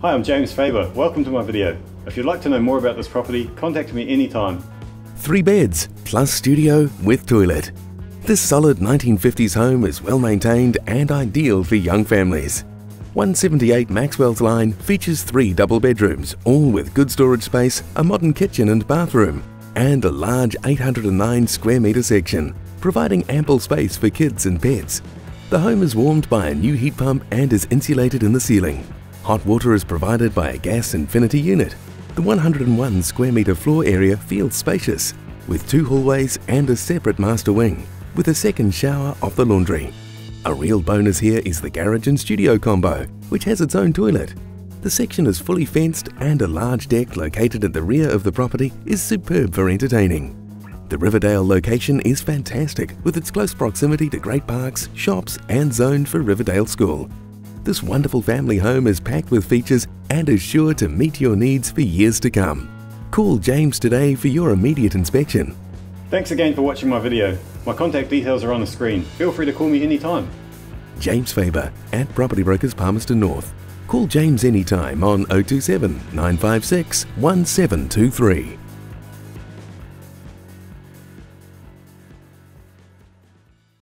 Hi, I'm James Faber. Welcome to my video. If you'd like to know more about this property, contact me anytime. Three beds, plus studio with toilet. This solid 1950s home is well maintained and ideal for young families. 178 Maxwell's Line features three double bedrooms, all with good storage space, a modern kitchen and bathroom, and a large 809 square metre section, providing ample space for kids and pets. The home is warmed by a new heat pump and is insulated in the ceiling. Hot water is provided by a gas infinity unit. The 101 square metre floor area feels spacious, with two hallways and a separate master wing, with a second shower off the laundry. A real bonus here is the garage and studio combo, which has its own toilet. The section is fully fenced and a large deck located at the rear of the property is superb for entertaining. The Riverdale location is fantastic with its close proximity to great parks, shops and zoned for Riverdale School. This wonderful family home is packed with features and is sure to meet your needs for years to come. Call James today for your immediate inspection. Thanks again for watching my video. My contact details are on the screen. Feel free to call me anytime. James Faber at Property Brokers Palmerston North. Call James anytime on 027 956 1723.